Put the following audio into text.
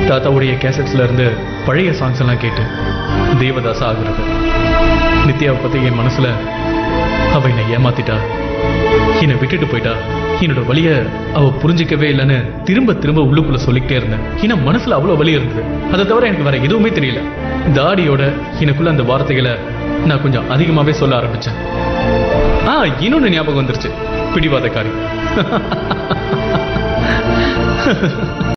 தாத்தாவுடைய கேசட்ஸ்ல இருந்து பழைய சாங்ஸ் எல்லாம் கேட்டு தேவதாசா ஆகுறது. நித்யாவை பத்தி என் மனசுல அவ என்னை ஏமாத்திட்டா. என்னை விட்டுட்டு போயிட்டா. என்னோட வழிய அவ புரிஞ்சிக்கவே இல்லைன்னு திரும்ப திரும்ப உள்ளுக்குள்ள சொல்லிக்கிட்டே இருந்தேன். ஏன்னா மனசுல அவ்வளவு வலி இருந்தது. அதை தவிர எனக்கு வேற எதுவுமே தெரியல. தாடியோட எனக்குள்ள அந்த வார்த்தைகளை நான் கொஞ்சம் அதிகமாவே சொல்ல ஆரம்பிச்சேன். ஆ இன்னொன்னு ஞாபகம் வந்துருச்சு. பிடிவாதக்காரி.